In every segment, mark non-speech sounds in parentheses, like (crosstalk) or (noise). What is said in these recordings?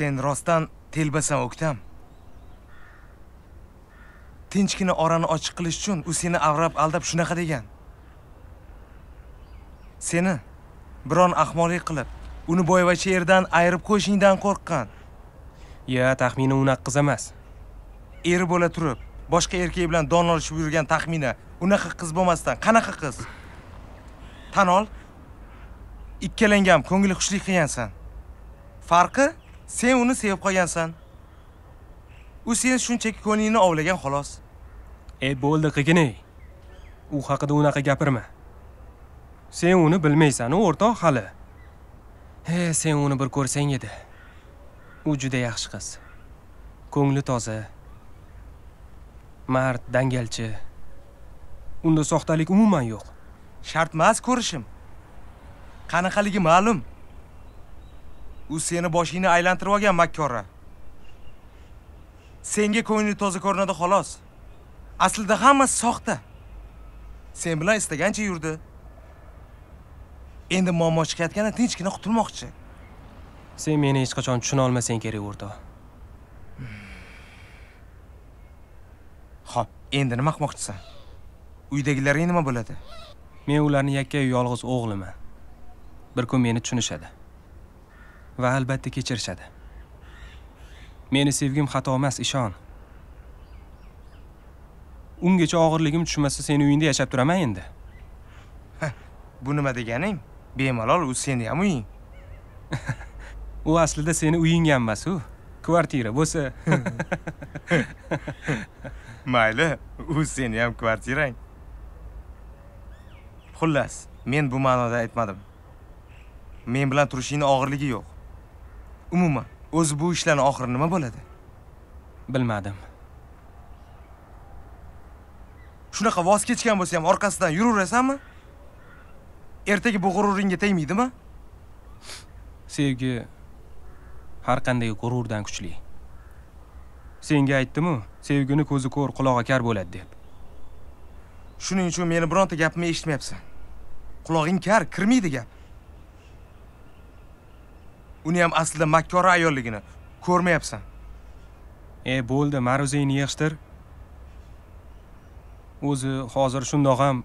sen rostdan telbasan o'ktam. Tinchgina orani ochiq qilish uchun u seni avrab aldab shunaqa degan. Seni biron ahmoqlik qilib uni boyvachcha erdan ayirib qo'yishingdan qo'rqqan. Yo taxminan unaqa qiz emas. Eri bo'la turib boshqa erkak bilan donlashib yurgan taxmina unaqa qiz bo'lmasdan qanaqa qiz? Tan ol ikkalangam ham ko'ngli xushlik qilgansan. Farqi sen uni sevib qolgansan. U seni shunchaki ko'nglingni ovlagan xolos. E bo'ldi qilgin ey u haqida unaqa gapirma. Sen uni bilmaysan o'rtoq hali. He sen uni bir ko'rsang edi. U juda yaxshi qiz. Ko'ngli toza. Mard dangalchi. Unda soxtalik umuman yo'q. Shart emas ko'rishim. Qanaqaligi ma'lum u seni boshingni aylantirib olgan makkora senga ko'ngli toza ko'rinadi xolos. Aslida hammasi soxta. Sen bilan istagancha yurdi. Endi muammo chiqayotganda tinchgina qutulmoqchi. Sen meni hech qachon tushuna olmasang kerak o'rtoq ho'p endi nima qilmoqchisan? Uydagilaring nima bo'ladi? Men ularni yakkayu yolg'iz o'g'liman. Bir kun meni tushunishadi va albatta kechirishadi. Meni sevgim xato emas ishon. Ungacha og'irligim tushmasa seni uyingda yashab turaman endi. Bu nima deganing? Bemalol u seni ham uying. (laughs) U aslida seni uying ham emas u. Kvartira bo'lsa. (laughs) Mayli u seni ham kvartirang. Xullas men bu ma'noda aytmadim. Men bilan turishingni og'irligi yo'q umuman o'zi bu ishlarni oxiri nima bo'ladi? Bilmadim. Shunaqa voz kechgan bo'lsa ham orqasidan yuraverasanmi? Ertaga bu g'ururingga tegmaydimi? Sevgi har qanday g'ururdan kuchli. Senga aytdimu sevgini ko'zi ko'r qulog'i kar bo'ladi deb. Shuning uchun meni bironta gapimni eshitmayapsan. Qulog'ing kar kirmaydi gap uni ham aslida makkora ayolligini ko'rmayapsan. E bo'ldi ma'ruzangni yig'ishtir. O'zi hozir shundoq ham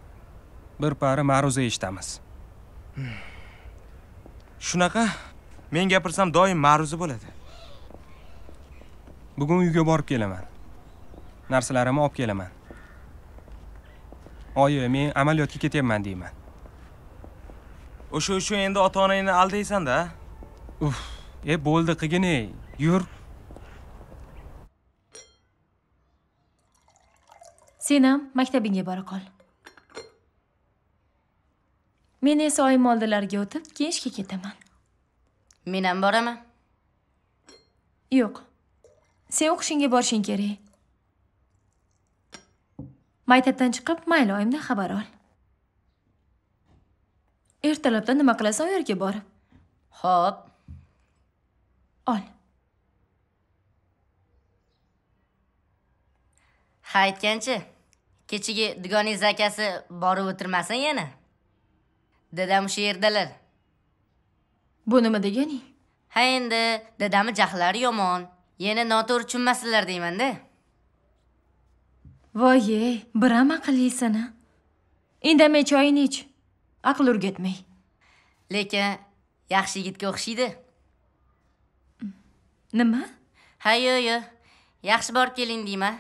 bir pari ma'ruza eshitamiz. Shunaqa men gapirsam doim ma'ruza bo'ladi. Bugun uyga borib kelaman. Narsalarimni olib kelaman. Oyi men amaliyotga ketyapman deyman. O'sha uchun endi ota onangni aldaysanda uf e bo'ldi qilgin ey yur. Sen ham maktabingga bora qol. Men esa oyim oldilariga o'tib keyin ishga ketaman. Men ham boraman. Yo'q. Sen o'qishingga borishing kerak. Maktabdan chiqib mayli oyimdan xabar ol. Ertalabda nima qilasan u yerga borib? Ho'p ol. Ha aytganchi kechagi dugoningiz akasi borib o'tirmasin yana. Dadam o'sha yerdalar. Bu nima deganing ha endi dadamni jahllari yomon. Yana noto'g'ri tushunmasinlar deymanda. Voye biram aqllisan a indamay choyini ich. Aql o'rgatmay. Lekin yaxshi yigitga o'xshaydi nima ha yo'q yo'q yaxshi borib keling deyman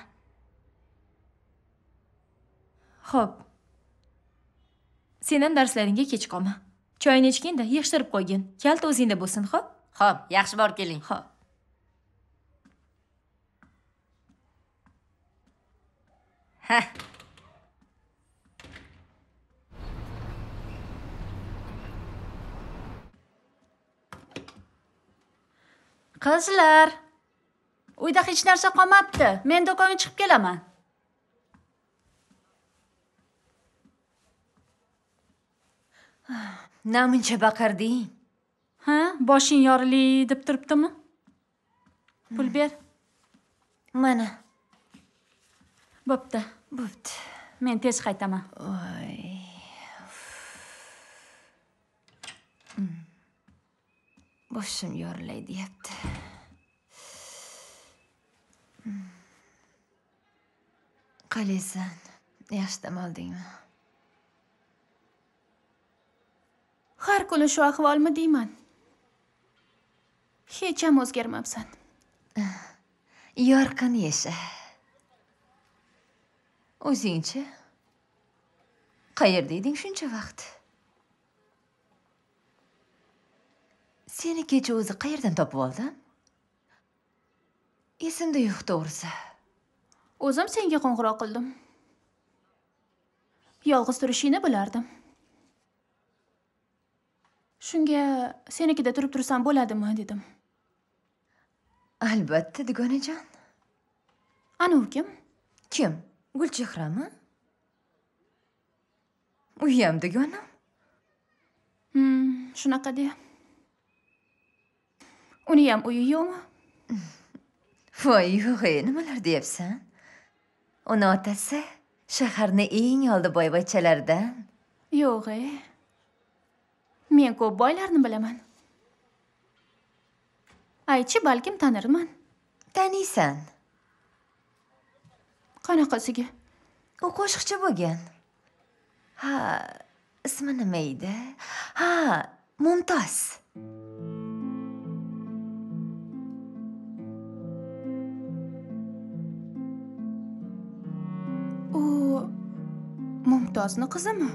Xo'p. Sen ham darslaringga kech qolma. Choyni ichginda yig'ishtirib qo'ygin. Kalta o'zingda bo'lsin, xo'p? ho'p yaxshi borib keling Xo'p. ha Qizlar, uyda hech narsa qolmabdi. Men do'konga chiqib kelaman. namuncha baqirding Ha, boshing yorili deb turibdimi? Pul ber. mana Bo'pti. bo'pti Men tez qaytaman. voy boshim yorilay deyapti. Qalaysan yaxshi dam oldingmi? Har kuni shu ahvolmi deyman? Hech ham o'zgarmabsan. (laughs) Yorqin yasha o'zingchi? Qayerda eding shuncha vaqt seni kecha o'zi qayerdan topib oldim esimda yo'q to'g'risi. O'zim senga qo'ng'iroq qildim. Yolg'iz turishingni bilardim. Shunga senikida turib tursam bo'ladimi? dedim. Albatta dugonajon ana u kim? Kim? Gulchehrami uyam dugonam. Hmm, shunaqa de uniyam uyi yo'qmi? Voy yo'q e nimalar deyapsan? Uni otasi shaharni eng oldi boyvachchalaridan yo'q e. Men ko'p boylarni bilaman. Aytchi balkim tanirman. Taniysan qanaqasiga? U qo'shiqchi bo'lgan. Ha ismi nima edi? Ha mumtoz mumtozni qizimi?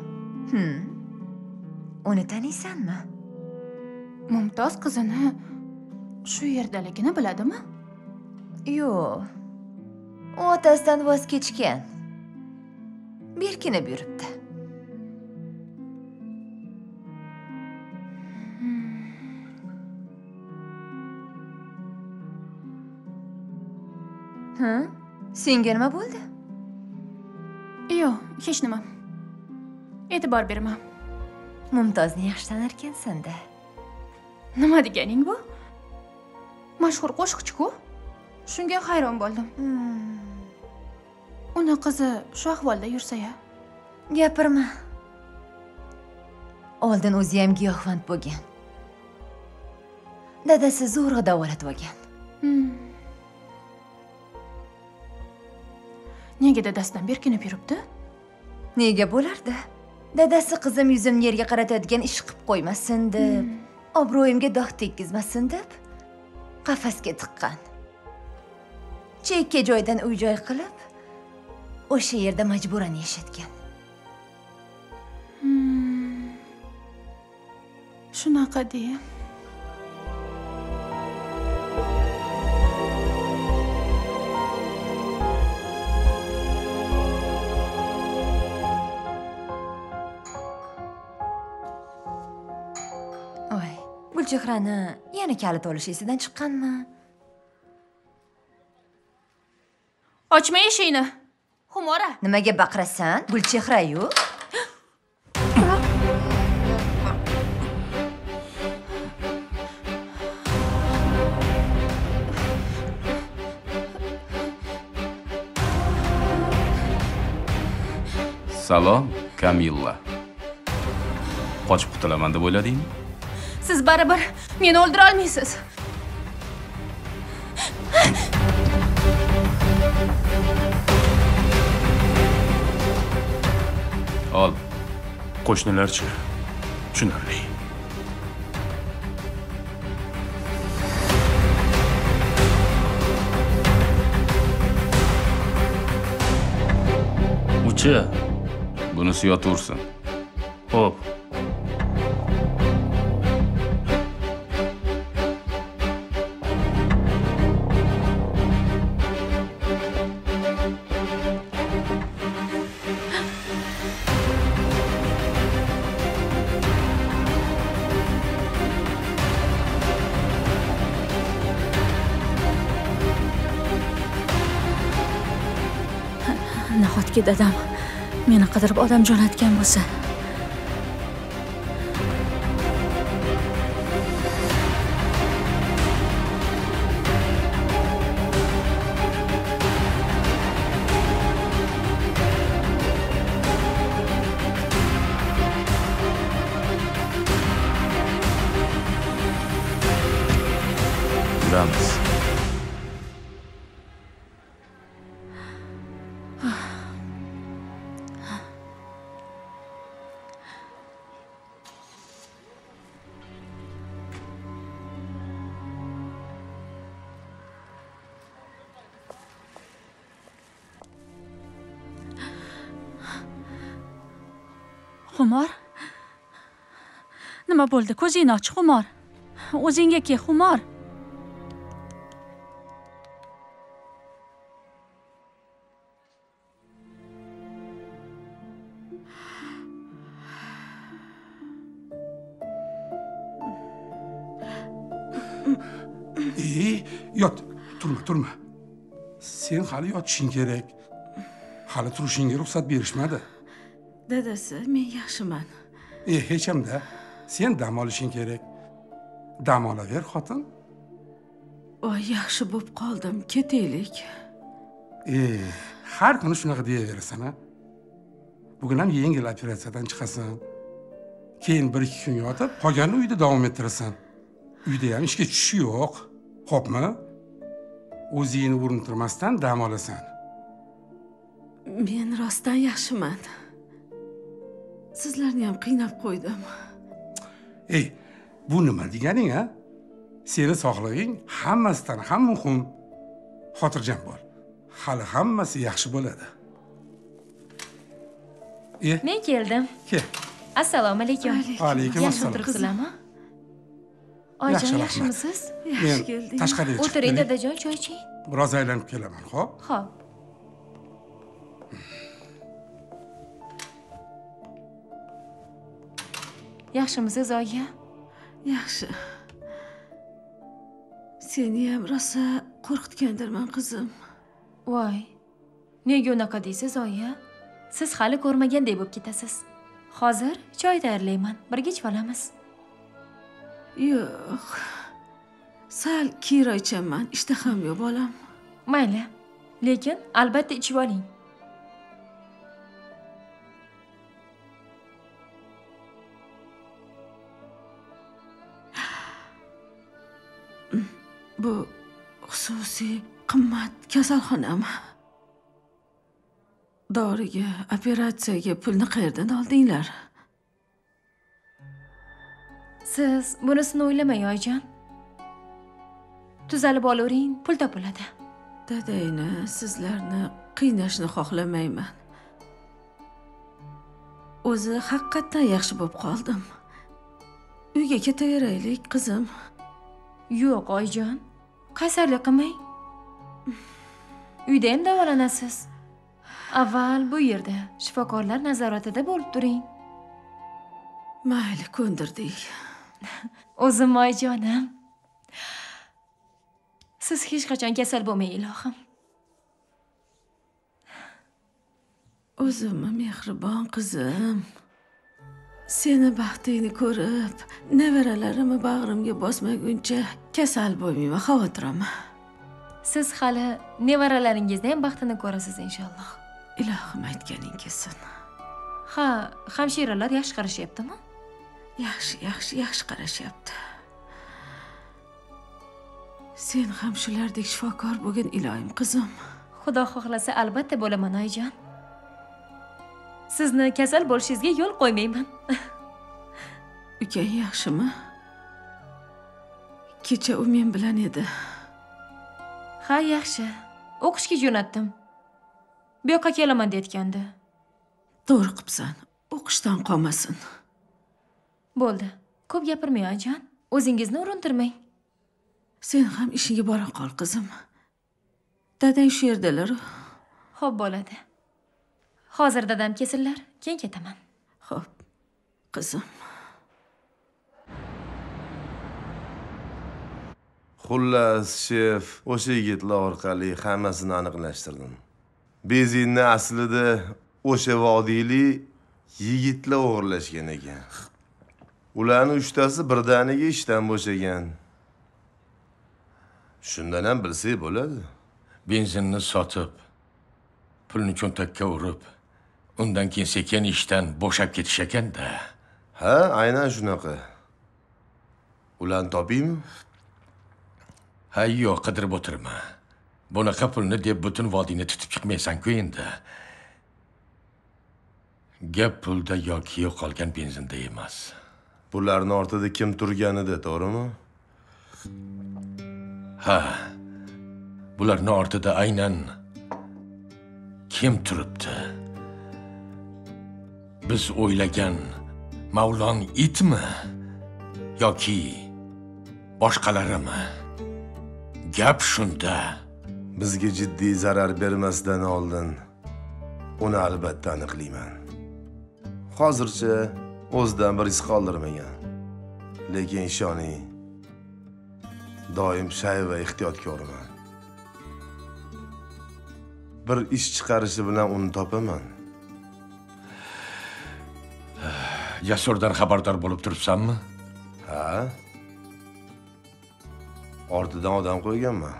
Hmm. uni taniysanmi? Mumtoz qizini shu yerdaligini biladimi? Yo'q. U otasidan voz kechgan. Berkinib yuribdi. Ha senga nima bo'ldi. Yo'q hech nima e'tibor berma mumtozni yaxshi tanarkansan-da nima deganing bu? Mashhur qo'shiqchi-ku. Shunga hayron bo'ldim. Uni qizi shu ahvolda yursa-ya gapirma. Oldin o'zi ham giyohvand bo'lgan. Dadasi zo'rg'a davolatib olgan. Hmm. nega dadasidan berkinib yuribdi? Nega bo'lardi dadasi qizim yuzimni yerga qaratadigan ish qilib qo'ymasin deb obro'yimga dog' tekkizmasin deb qafasga tiqqan. Chekka joydan uy joy qilib o'sha yerda majburan yashatgan. Hmm. shunaqa de gulchehrani yana kalit olish esidan chiqqanmi? Ochma eshikni xumora. Nimaga baqirasan? Gulchehrayu Salom, Kamilla. Qochib qutulaman deb o'yladingmi? Siz baribir meni o'ldira olmaysiz Ol. qo'shnilarchi tushunarli uchi Bunisi yotursin. ho'p dadam meni qidirib odam jo'natgan bo'lsa xumor? Nima bo'ldi ko'zingni och xumor? O'zingga kel xumor. E, yot turma turma. Sen hali yotishing kerak. Hali turishingga ruxsat berishmadi. Dadasi men yaxshiman. E hech sen dam olishing kerak. Dam olaver xotin. Voy yaxshi bo'lib qoldim. Ketaylik. E har kuni shunaqa deyaverasan a? Bugun ham yengil operatsiyadan chiqasan. Keyin bir ikki kun yotib qolganini uyda davom ettirasan. Uyda ham ishga tushish yo'q. Xo'pmi? O'zingni urintirmasdan dam olasan. Men rostdan yaxshiman sizlarni ham qiynab qo'ydim. Ey bu nima deganing a seni sog'lig'ing hammasidan ham muhim. Xotirjam bo'l. Hali hammasi yaxshi bo'ladi. E men keldim. Kel assalomu alaykum. Alaykum yaxshi assalom. o'tiribsizlarmi? Yaxshi, oyijon rahmat. yaxshimisiz? Yaxshi kelding. tashqariga chiqib o'tiring dadajon choy iching. Biroz aylanib kelaman xo'p? Ho'p yaxshimisiz oyi yaxshi. Seni ham rosa qo'rqitgandirman qizim. Voy nega unaqa deysiz oyi siz hali ko'rmagandek bo'lib ketasiz. Hozir choy tayyorlayman birga ichib olamiz. Yo'q. Sal kiyro ichaman ishtaham yo'q bolam. Mayli lekin albatta ichib oling bu xususiy qimmat kasalxonami doriga operatsiyaga pulni qayerdan oldinglar? Siz bunisini o'ylamang oyijon. Tuzalib olavering pul topiladi. Dadangni sizlarni qiynashni xohlamayman. O'zi haqiqatdan yaxshi bo'lib qoldim. Uyga ketaveraylik qizim. Yo'q oyijon qaysarlik qilmang? Uyda ham davolanasiz. Avval bu yerda shifokorlar nazoratida bo'lib turing. Mayli ko'ndirdik. (laughs) O'zim oyijonim siz hech qachon kasal bo'lmang ilohim. O'zimmi mehribon qizim seni baxtingni ko'rib nevaralarimni bag'rimga bosmaguncha kasal bo'lmayman xavotir olma siz hali nevaralaringizni ham baxtini ko'rasiz inshaalloh. Ilohim aytganing kelsin. Ha hamshiralar yaxshi qarashyaptimi? Yaxshi yaxshi yaxshi qarashyapti. Sen ham shulardek shifokor bo'lgin iloyim qizim. Xudo xohlasa albatta bo'laman oyijon sizni kasal bo'lishingizga yo'l qo'ymayman. (laughs) Ukang yaxshimi? Kecha u men bilan edi. Ha yaxshi. O'qishga jo'natdim. Bu yoqqa kelaman deyotgandi to'g'ri qilibsan o'qishdan qolmasin. Bo'ldi. Ko'p gapirmang oyijon o'zingizni urintirmang. Sen ham ishingga bora qol qizim. Dadang shu yerdalar ho'p bo'ladi hozir dadam kelsinlar keyin ketaman. Ho'p qizim. Xullas shef o'sha yigitlar orqali hammasini aniqlashtirdim. Bezinni aslida o'sha vodiylik yigitlar o'g'irlashgan ekan. Ularni uchtasi birdaniga ishdan bo'shagan. Shundan ham bilsak bo'ladi. Benzinni sotib pulni cho'ntakka urib undan keyin sekin ishdan bo'shab ketish ekanda ha aynan shunaqa. Ularni topaymi ha yo'q qidirib o'tirma. Bunaqa pulni deb butun vodiyni tutib chiqmaysan-ku endi. Gap pulda yoki yo'qolgan benzinda emas. Bularni ortida kim turganida to'g'rimi? Ha bularni ortida aynan kim turibdi biz o'ylagan mavlon itmi yoki boshqalarimi? Gap shunda. Bizga jiddiy zarar bermasdan oldin uni albatta aniqlayman. Hozircha o'zidan bir iz qoldirmagan. Lekin ishoning doim shay va ehtiyotkorman. Bir ish chiqarishi bilan uni topaman. Jasurdan xabardor bo'lib turibsanmi ha? Ortidan odam qo'yganman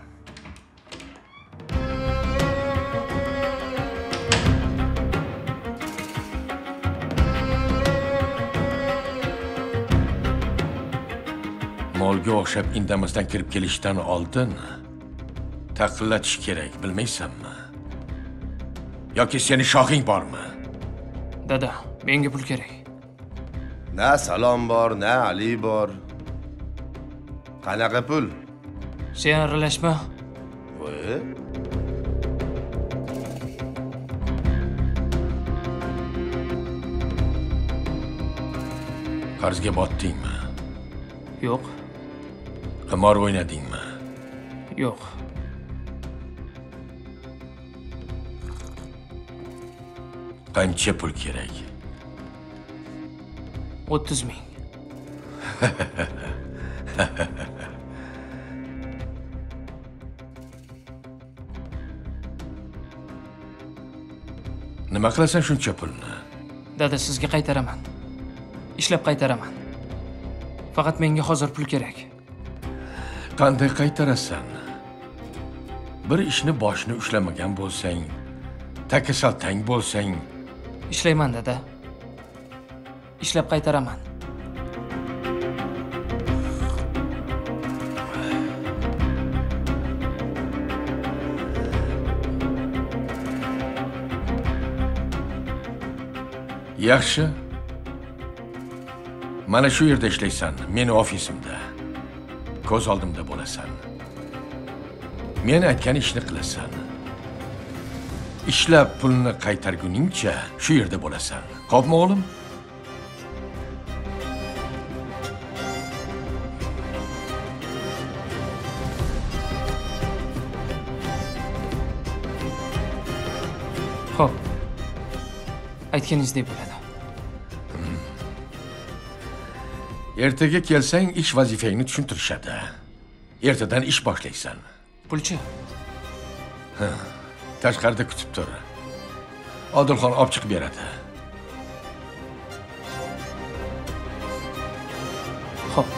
molga o'xshab indamasdan kirib kelishdan oldin taqillatish kerak bilmaysanmi? Yoki seni shoxing bormi? Dada menga pul kerak na salom bor na ali bor. Qanaqa pul? Sen aralashma. Voy. qarzga botdingmi? Yo'q. Qimor o'ynadingmi? Yo'q. Qancha pul kerak o'ttiz ming. (laughs) Nima qilasan shuncha pulni? Dada sizga qaytaraman. Ishlab qaytaraman. Faqat menga hozir pul kerak. Qanday qaytarasan? Bir ishni boshini ushlamagan bo'lsang takasaltang bo'lsang. Ishlayman dada ishlab qaytaraman yaxshi mana shu yerda ishlaysan meni ofisimda. Ko'z oldimda bo'lasan. Men aytgan ishni qilasan. İshlab pulni qaytarguningcha shu yerda bo'lasan. Xo'pmi o'g'lim aytganingizdek bo'ladi. Ertaga kelsang ish vazifangni tushuntirishadi. Ertadan ish boshlaysan. Pulchi. Tashqarida kutib tur. Odilxon olib chiqib beradi. Ho'p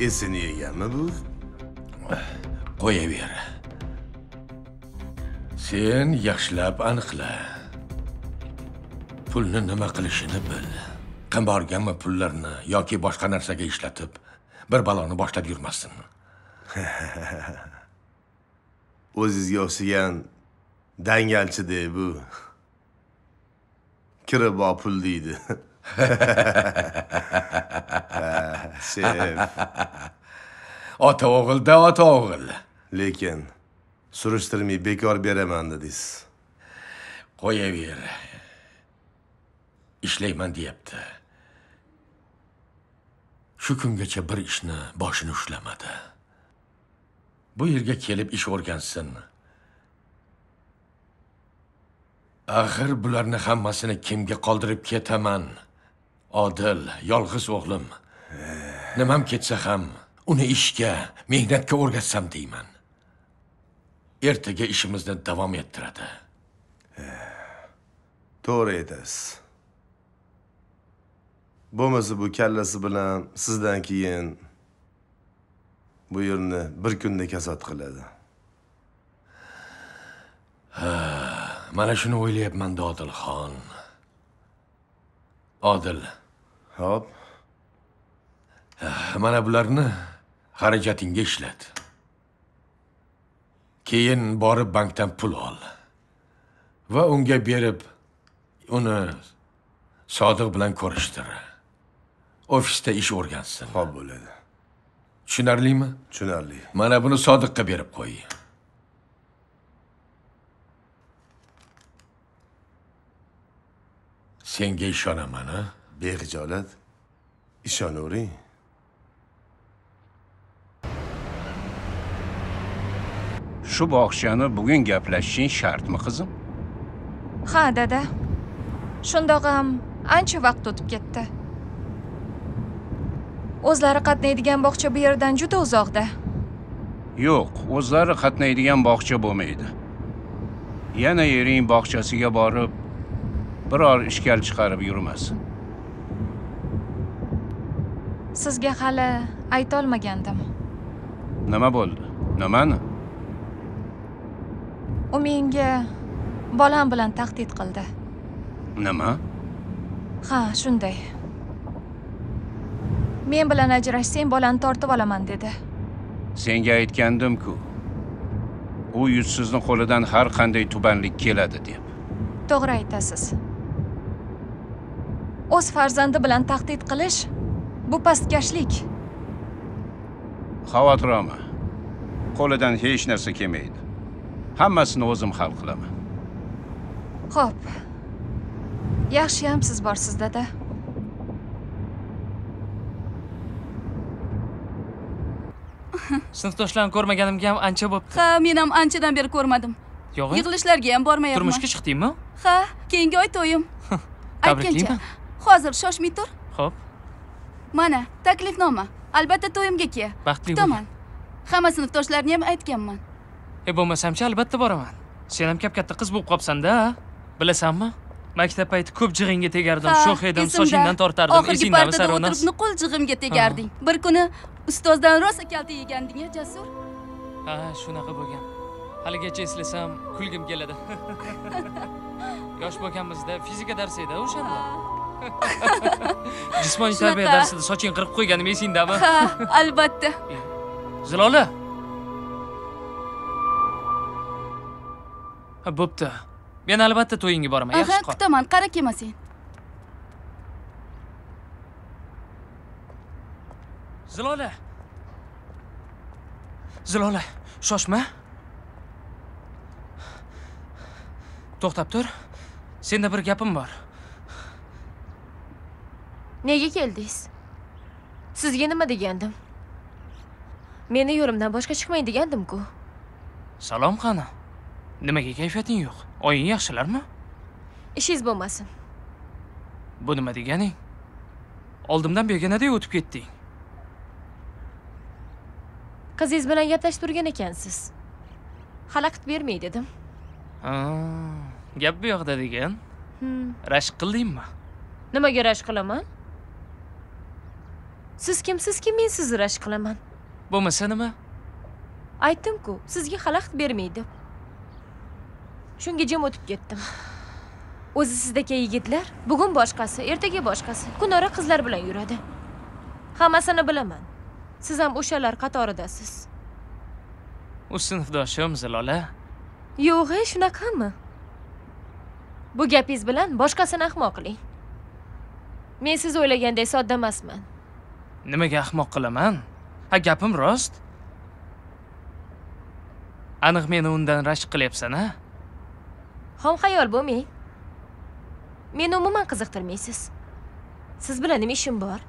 esini yeganmi bu? Qo'yaver sen yaxshilab aniqla. Pulni nima qilishini bil. Qimborganmi pullarni yoki boshqa narsaga ishlatib bir baloni boshlab yurmasin. (laughs) O'zizga o'xshagan dangalchi bu. Kiri bor pul deydi. (laughs) Ota o'g'ilda ota o'g'il. Lekin surishtirmay bekor beraman dedingiz. Qo'yaver ishlayman deyapti. Shu kungacha bir ishni boshini ushlamadi. Bu yerga kelib ish o'rgansin. Axir bularni hammasini kimga qoldirib ketaman? Odil yolg'iz o'g'lim. Nimam ketsa ham uni ishga mehnatga o'rgatsam deyman. Ertaga ishimizni davom ettiradi. To'g'ri aytasiz bo'lmasa bu kallasi bilan sizdan keyin bu yerni bir kunda kasod qiladi. Mana shuni o'ylayapman odilxon odil hop mana bularni xarajatingga ishlat keyin borib bankdan pul ol. Va unga berib uni sodiq bilan ko'rishtir. Ofisda ish o'rgansin. Ho'p bo'ladi. Tushunarlimi? Tushunarli. Mana buni sodiqqa berib qo'y. Senga ishonaman a bexijolat ishonavering shu bog'chani bugun gaplashishing shartmi qizim? Ha dada. Shundoq ham ancha vaqt o'tib ketdi. O'zlari qatnaydigan bog'cha bu yerdan juda uzoqda yo'q o'zlari qatnaydigan bog'cha bo'lmaydi. Yana ering bog'chasiga borib biror ishkal chiqarib yurmasin. Sizga hali aytolmagandim. Nima bo'ldi? Nimani u menga bolam bilan tahdid qildi. Nima? Ha shunday. Men bilan ajrashsang bolani tortib olaman dedi. Senga aytgandim-ku u yuzsizni qo'lidan har qanday tubanlik keladi deb. To'g'ri aytasiz. O'z farzandi bilan tahdid qilish bu pastkashlik. Xavotir olma qo'lidan hech narsa kelmaydi hammasini o'zim hal qilaman. Xo'p. Yaxshiyam siz borsiz dada (laughs) sinfdoshlarni ko'rmaganimga ham ancha bo'pti. Ha men ham anchadan beri ko'rmadim. Yo'q yig'ilishlarga ham bormayapman. Turmushga chiqdingmi? Ha keyingi oy to'yim. (laughs) Aytgancha tabriklayman hozir shoshmay tur. Ho'p mana taklifnoma. Albatta to'yimga kel Baxtli kutaman. Hamma sinfdoshlarni ham aytganman e bo'lmasamchi albatta boraman. Sen ham kap katta qiz bo'lib qolibsanda. Bilasanmi? Maktab payti ko'p jig'ingga tegardim sho'x edim sochingdan tortardim oxirgi partada o'tirib nuqul jig'imga tegarding. Bir kuni ustozdan rosa kalta yeganding a jasur? Ha shunaqa bo'lgan. Haligacha eslasam kulgim keladi. (laughs) Yosh bo'lganmizda fizika darsi edi o'shanda (laughs) jismoniy tarbiya darsida soching qirib qo'yganim esingdami? Ha albatta. Zilola bo'pti. Men albatta to'yingga boraman yaxshi qol. kutaman qara kelma sen zilola. Zilola shoshma. To'xtab tur. Senda bir gapim bor. Nega keldingiz? Sizga nima degandim? Meni yo'limdan boshqa chiqmang degandim-ku. Salom qani nimaga kayfiyating yo'q? Oying yaxshilarmi? Ishingiz bo'lmasin. Bu nima deganing? Oldimdan begonaday o'tib ketding. Qizingiz bilan gaplashib turgan ekansiz. Xalaqit bermay dedim. Gap bu yoqda degan. Hmm. rashk qildingmi? Nimaga rashk qilaman? Siz kimsizki men sizni rashk qilaman? Bo'lmasa nima? Aytdim-ku sizga xalaqit bermay deb shunga jim o'tib ketdim. O'zi sizdagi yigitlar bugun boshqasi ertaga boshqasi. Kunora qizlar bilan yuradi. Hammasini bilaman. Siz ham o'shalar qatoridasiz. U sinfdoshim zilola. Yo'q e shunaqami? Bu gapingiz bilan boshqasini ahmoq qiling. Men siz o'ylaganday sodda emasman. Nimaga ahmoq qilaman? Ha gapim rost. Aniq meni undan rashk qilyapsan a xom xayol bo'lmang meni umuman qiziqtirmaysiz. Siz bilan nima ishim bor?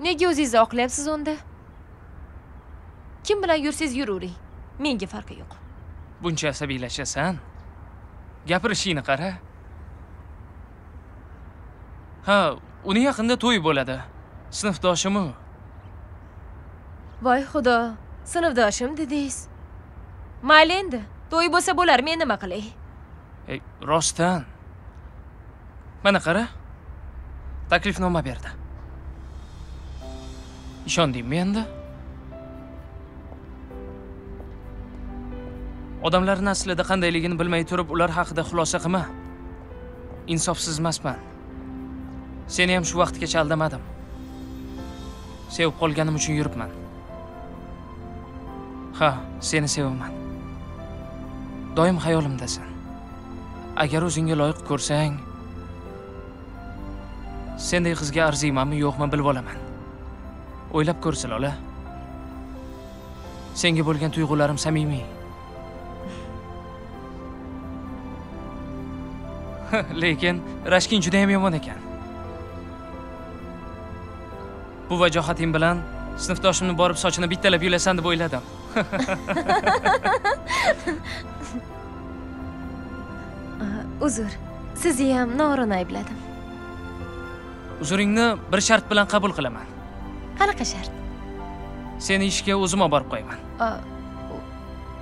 Nega o'zingizni oqlayapsiz unda kim bilan yursangiz yuravering. Menga farqi yo'q. Buncha asabiylashasan gapirishingni qara. Ha uni yaqinda to'y bo'ladi. Sinfdoshim u voy xudo sinfdoshim dedingiz. Mayli endi to'y bo'lsa bo'lar men nima qilay? Ey, rostdan. Mana qara. Taklifnoma berdi. Ishondingmi endi? Odamlarni aslida qandayligini bilmay turib ular haqida xulosa qilma. Insofsiz emasman. Seni ham shu vaqtgacha aldamadim. Sevib qolganim uchun yuribman. Ha seni sevaman. Doim xayolimdasan agar o'zingga loyiq ko'rsang senday qizga arziymanmi yo'qmi bilib olaman. O'ylab ko'rsin ola. Senga bo'lgan tuyg'ularim samimiy. (laughs) Lekin rashking juda ham yomon ekan. Bu vajohating bilan sinfdoshimni borib sochini bittalab yulasan deb o'yladim. (laughs) (laughs) uzr sizni ham noo'rin aybladim. Uzuringni bir shart bilan qabul qilaman. Qanaqa shart? Seni ishga o'zim olib borib qo'yaman.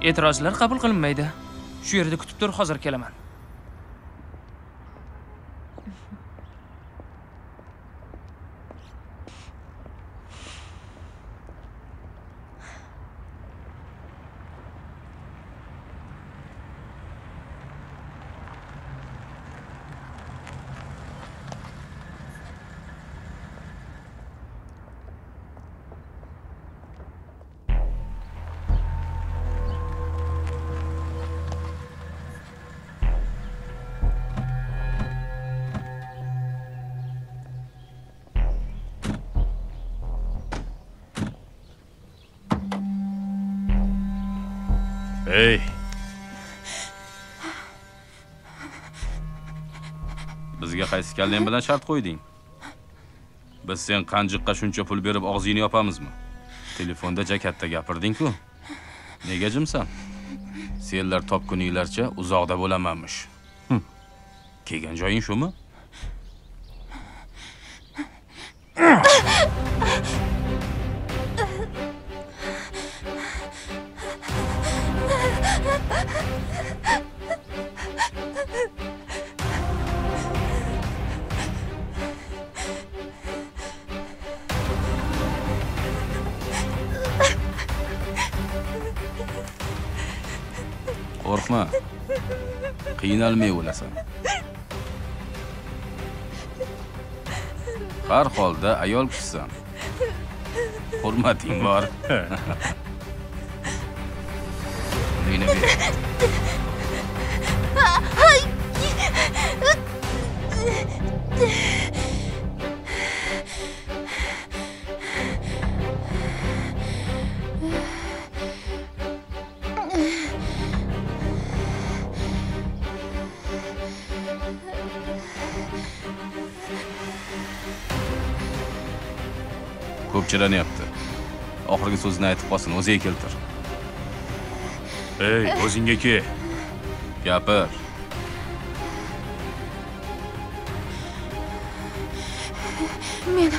E'tirozlar qabul qilinmaydi. Shu yerda kutib tur hozir kelaman Ey, bizga qaysi kallang bilan shart qo'yding. Biz sen qanjiqqa shuncha pul berib og'zingni yopamizmi? Telefonda ja katta gapirding-ku. Nega jimsan? Senlar topkuninglarcha uzoqda bo'lamanmish. Hm. kelgan joying shumi? Qo'rqma. Qiynalmay o'lasan. Har holda ayol kishisan. Hurmating bor. (laughs) oxirgi so'zini aytib qolsin o'ziga keltir. Ey, o'zingga kel. gapir. Men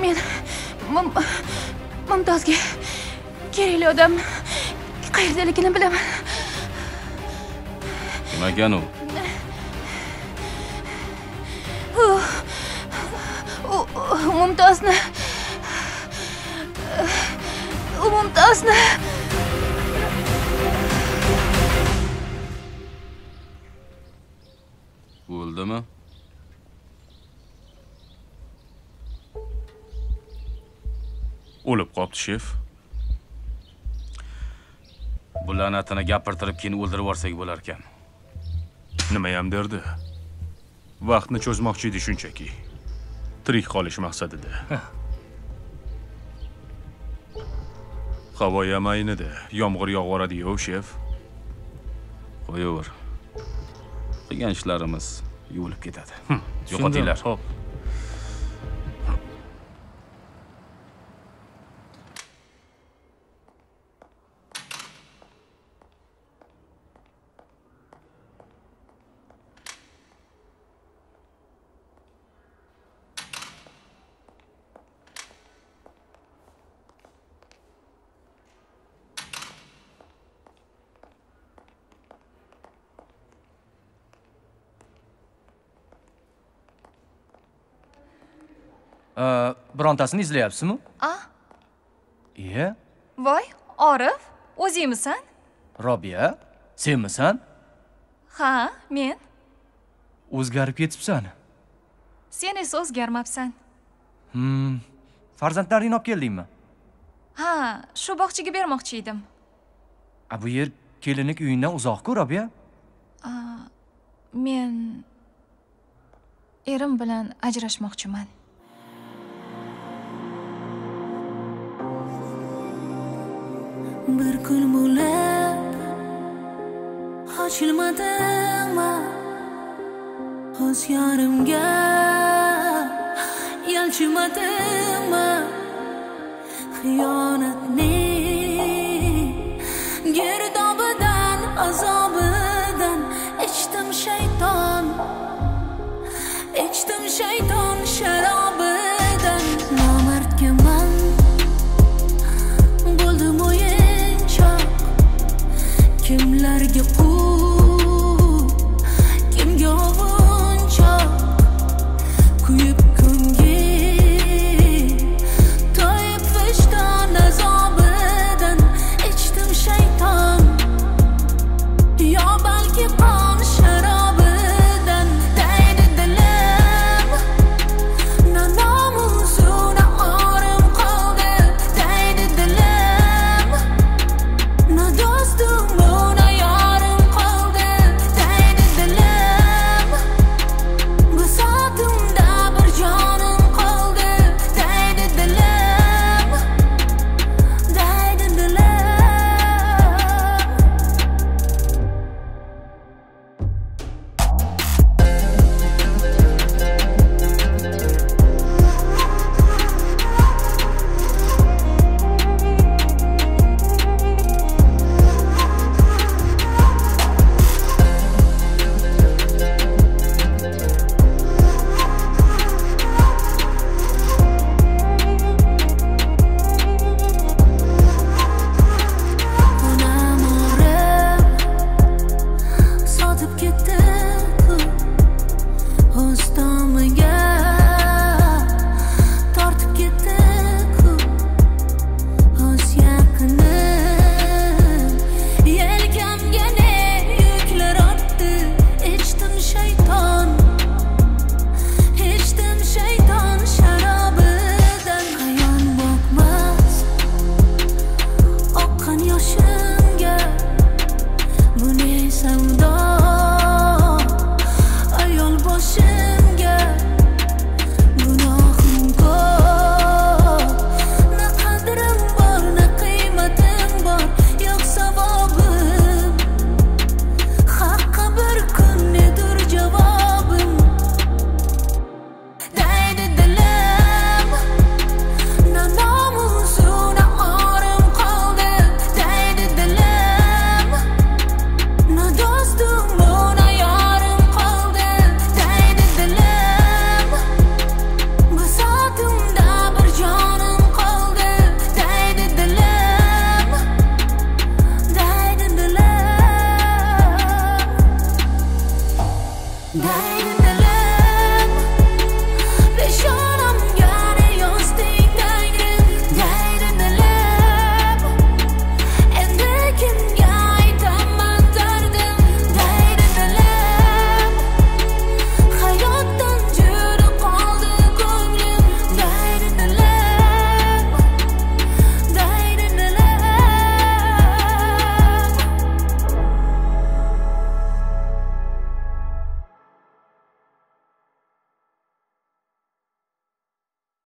men Mum- mumtozga kerakli odam qayerdaligini bilaman. Kim ekan u u u- u mumtozni u mumtozni o'ldimi O'lib qopti, shef. bu la'natini gapirtirib keyin o'ldirib yuborsak bo'lar ekan Nima ham derdi? Vaqtni cho'zmoqchi edi shunchaki. Tirik qolish maqsadida. (laughs) Havo ham aynidi. Yomg'ir yog'voradi-yu, shef. qo'yaver qilgan ishlarimiz yuvilib ketadi yo'qotinglar Xo'p. Birontasini izlayapsizmi? a Iye, voy orif o'zingmisan Robiya, senmisan? ha men O'zgarib ketibsan. sen esa o'zgarmabsan Hmm, farzandlaringni olib keldingmi? ha shu bog'chaga bermoqchi edim A bu yer kelinlik uyingdan uzoq-ku, Robiya. A, men erim bilan ajrashmoqchiman bir kun bo'lib ochilmadingmi? Ko'z yorimga yalchimadimi xiyonatning